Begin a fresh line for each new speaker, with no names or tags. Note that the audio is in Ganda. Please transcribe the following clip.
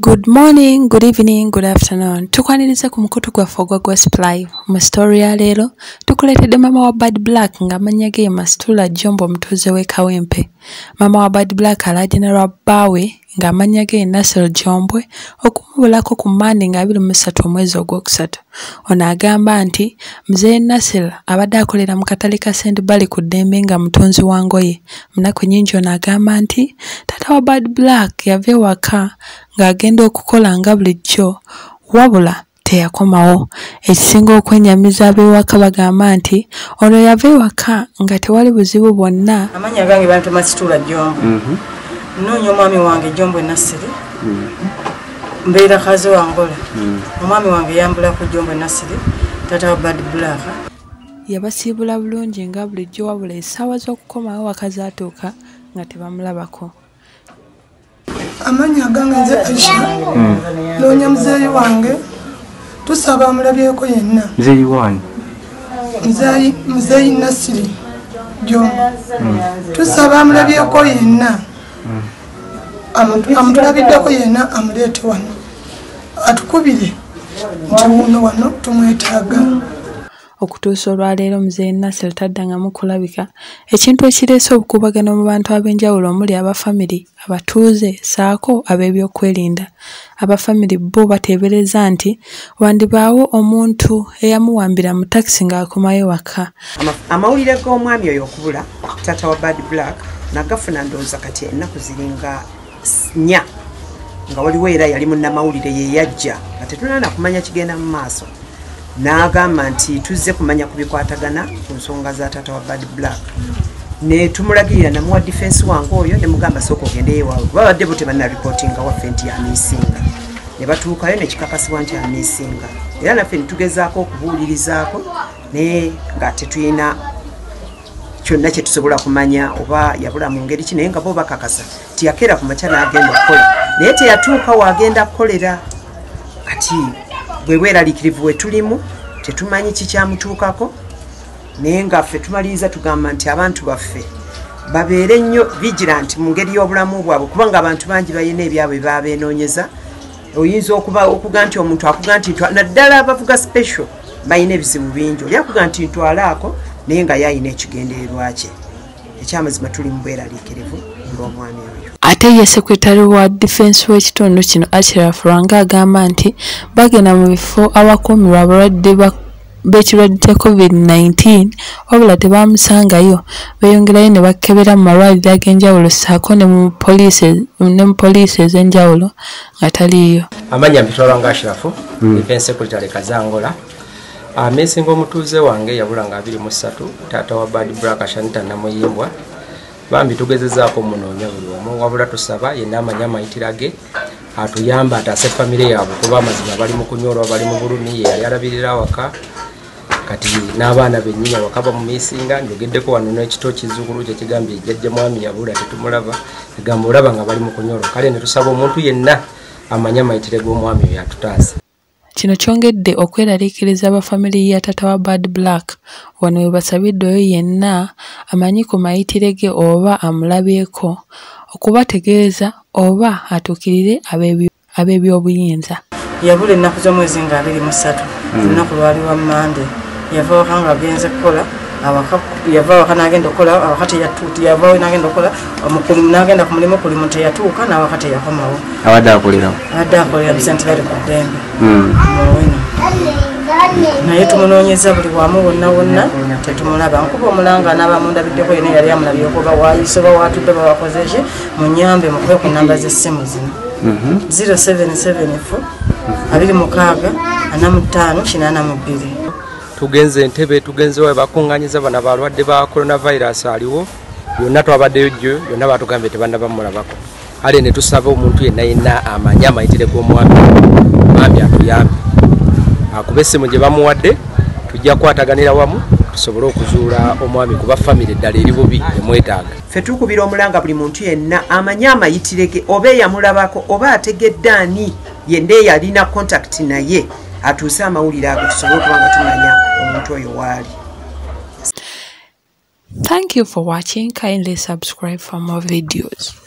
Good morning, good evening, good afternoon. Tukwaniriza ku mukutu gwaffe ogwa Gospel Live. Mu story ya leero tukuleetedde maama wa Bad Black ng'amannya ge ye Masitula Jombo omutuuze w'e Kawempe. Maama wa Bad Black alaajanirwa bbaawe ng'amannya ge Nasir Jombwe okumubulako ku Mmande nga 23 omwezi ogwokusatu. Ono agamba nti Mzee Nasir abadde akolera mu katale ka St. Bali ku ddembe nga mutunzi wa ngoye. Munaku nnyingi ono agamba nti taata wa Bad Black yava ewaka ng'agenda okukola nga bulijjo wabula teyakomawo. Ekisinga okwennyamiza ab'ewaka bagamba nti ono yava ewaka nga tewali buzibu bwonna.
Amannya gange bantu Masitula Jombo. Nnoonya omwami wange Jombo Nasiri. Mbeera kazi wa Ngola. Omwami wange yambulako Jombo Nasiri, taata wa Bad Black.
Yabasiibula bulungi nga bulijjo wabula essaawa z'okukomawo waka zaatuuka nga tebamulabako.
amannya gange nze aisha noonya muzeeyi wange tusaba amulabyeko yenna.
Nzeyi wani?
Muzeeyi- muzeeyi nasiri jombo tusaba amulabyeko yenna. Amu- amutulabiddeko yenna amuleete wano. Atukubire. Nti wuno wano tumwetaaga
okutuusa olwaleero muzeeyi nasir taddangamu kulabika. Ekintu ekireese obukuubagano mu bantu ab'enjawulo omuli abafamiri abatuuze saako ab'ebyokwerinda. Abafamiri bo bateebereza nti wandibaawo omuntu eyamuwambira mu takisi ng'akomayo waka.
Ama- amawulire g'omwami oyo okubula taata wa bad black nagafuna ndowooza kati ennaku ziringa nnya nga waliwo era yali munnamawulire yeyajja nga tetunana kumanya kigenda mu maaso n'agamba nti tuzze kumanya ku bikwatagana ku nsonga za taata wa bad black. Ne tumulagirira namuwa difensi wange oyo ne mugamba sooka ogendeyo waawe babadde bo tebanaripootinga waffe nti amiisinga ne batuukayo nekikakasibwa nti amiisinga era naffe nitugezaako okubuulirizaako naye nga tetulina kyonna kyetusobola kumanya oba yabula mu ngeri ki naye nga bo bakakasa. Tiyakeera ku makya n'agenda okukola. Naye teyatuuka waagenda kukolera kati bwe bweraliikirivu we tulimu tetumanyi kikyamutuukako naye nga ffe tumaliriza tugamba nti abantu baffe babeere nnyo vigilant mu ngeri y'obulamu bwabwe kubanga abantu bangi balina ebyabwe babenoonyeza oyinza okuga nti omuntu akuga nti naddala abavuga special balina ebizibu bingi. Oli akuga nti ntwalaako naye nga yayina ekigendererwa kye. Ekyamazima tuli mu bweraliikirivu
ate ye sekretary wa defense w'ekitundu kino ashraf lwanga agamba nti bagenda mu bifo awakuumirwa abalwadde ba- b'ekirwadde kya covid-19 wabula tebamusangayo beeyongerayo ne bakkebera mu malwaliro ag'enjawulo ssaako ne mu poliisi ez'enjawulo nga taliiyo.
Amanya mpitwalwa nga ashirafu defense secretary kazangola. Ameesinga omutuuze wange yabula nga 23 taata wa bad black shanita namuyimbwa bambi tugezezaako munoonya buli omu. Wabula tusaba yenna amanye amayitira ge atuyamba ataase famire yaabwe kuba amazima bali mu kunyolwa bali mu bulumi ye yali alabirira awaka. Kati n'abaana bennyini awaka bamumiisinga njogeddeko wano n'ekito kizzukulu kye kigambye jjajja mwami yabula tetumulaba. Egamba olaba nga bali mu kunyolwa kale ne tusaba omuntu yenna amanye amayitire g'omwami oyo atutaase
kino kyongedde okweraliikiriza abafamiri ya tata wa bad black wano we basabiddeyo yenna amanyi ku mayitire ge oba amulabyeko okubategeeza oba atuukirire ab'ebyo- ab'ebyobuyinza
Yabula ennaku z'omwezi nga abiri mu ssatu. Olunaku lwali lwa Mande. Yava waka nga agenze kukola yavaawo kanagenda okukola awaka teyavaawo nagenda okukola nagenda ku mulimu kulimu teyatuuka nawaka teyakomawo
abadde akolerawo
abadde akolera bisente bali ku ddembe. Hmm. Muweno naye tumunoonyeza buli wamu wonna wonna tetumulaba. Nkuba omulanga anaaba mundabiddeko yena yali amulabyeko bawayise bawatudde bawakoze ki munyambe mukube ku namba z'essimu zino. 077 26 45 85 82
tugenze entebe tugenze we bakuŋŋanyiza bano abalwadde ba coronavirus aliwo. Yonna twabaddeyo jjo yonna batugambye tebannabamulabako ale ne tusaba omuntu yenna yenna amanye amayitire g'omwami mwami atuyambe. Akuba essimu gye bamuwadde tujja kukwataganira wamu tusobole okuzuula omwami kuba famire eddala eri bubi emwetaaga
ffe tukubira omulanga buli muntu yenna amanye amayitire ge oba eyamulabako oba ategedde ani yenna eyalina contact naye atuuse amawulire ago tusobole okuba nga tumanya omuntu oyo waali.
Thank you for watching. Kindly subscribe for more videos